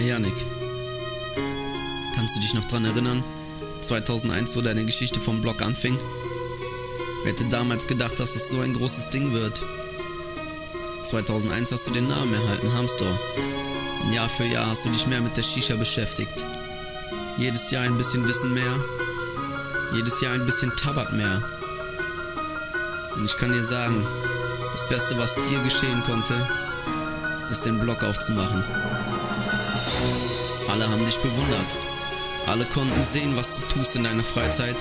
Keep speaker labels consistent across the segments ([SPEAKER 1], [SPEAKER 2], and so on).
[SPEAKER 1] Hey Janik, kannst du dich noch dran erinnern? 2001, wo deine Geschichte vom Blog anfing? Wer hätte damals gedacht, dass es so ein großes Ding wird? 2001 hast du den Namen erhalten, Hamster. Und Jahr für Jahr hast du dich mehr mit der Shisha beschäftigt. Jedes Jahr ein bisschen Wissen mehr, jedes Jahr ein bisschen Tabak mehr. Und ich kann dir sagen, das Beste, was dir geschehen konnte, ist den Blog aufzumachen. Alle haben dich bewundert. Alle konnten sehen, was du tust in deiner Freizeit.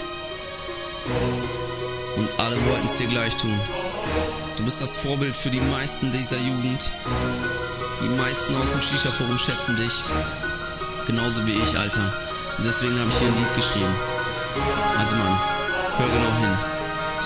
[SPEAKER 1] Und alle wollten es dir gleich tun. Du bist das Vorbild für die meisten dieser Jugend. Die meisten aus dem Shisha-Forum schätzen dich. Genauso wie ich, Alter. Und deswegen habe ich hier ein Lied geschrieben. Also Mann, hör genau hin.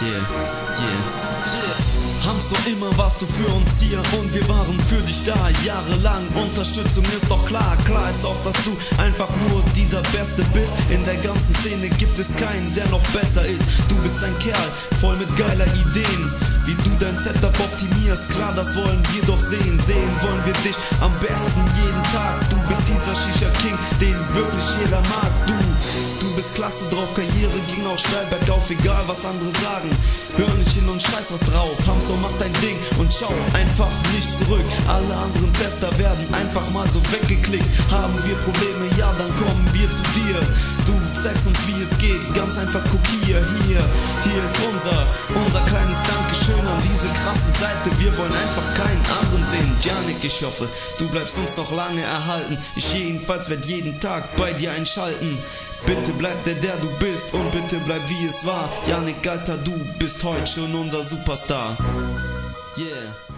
[SPEAKER 1] Yeah, yeah, yeah.
[SPEAKER 2] Hamster, immer warst du für uns hier und wir waren für dich da, jahrelang. Unterstützung ist doch klar, klar ist auch, dass du einfach nur dieser Beste bist. In der ganzen Szene gibt es keinen, der noch besser ist. Du bist ein Kerl, voll mit geiler Ideen. Wie du dein Setup optimierst, klar, das wollen wir doch sehen. Sehen wollen wir dich am besten jeden Tag. Du bist dieser Shisha King, den wirklich jeder mag. Du, du bist klasse drauf, Karriere ging auch steil bergauf, egal was andere sagen. Hör nicht hin und scheiß was drauf. Hamster so mach dein Ding und schau einfach nicht zurück. Alle anderen Tester werden einfach mal so weggeklickt. Haben wir Probleme, ja, dann kommen wir zu dir. Du zeigst uns, wie es geht, ganz einfach kopier hier. Hier ist unser, unser kleines Dankeschön an diese krasse Seite. Wir wollen einfach keinen. Janik, ich hoffe, du bleibst uns noch lange erhalten. Ich jedenfalls werde jeden Tag bei dir einschalten. Bitte bleib der, der du bist und bitte bleib wie es war. Janik Alter, du bist heute schon unser Superstar. Yeah.